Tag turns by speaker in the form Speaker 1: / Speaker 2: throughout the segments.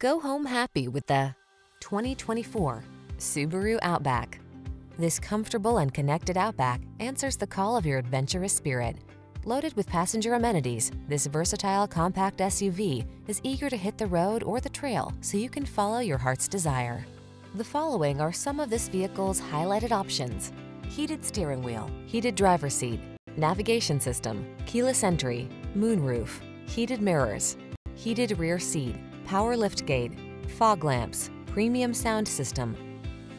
Speaker 1: Go home happy with the 2024 Subaru Outback. This comfortable and connected Outback answers the call of your adventurous spirit. Loaded with passenger amenities, this versatile compact SUV is eager to hit the road or the trail so you can follow your heart's desire. The following are some of this vehicle's highlighted options. Heated steering wheel, heated driver seat, navigation system, keyless entry, moonroof, heated mirrors, heated rear seat, power liftgate, fog lamps, premium sound system.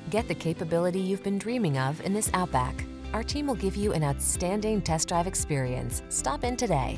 Speaker 1: Get the capability you've been dreaming of in this Outback. Our team will give you an outstanding test drive experience. Stop in today.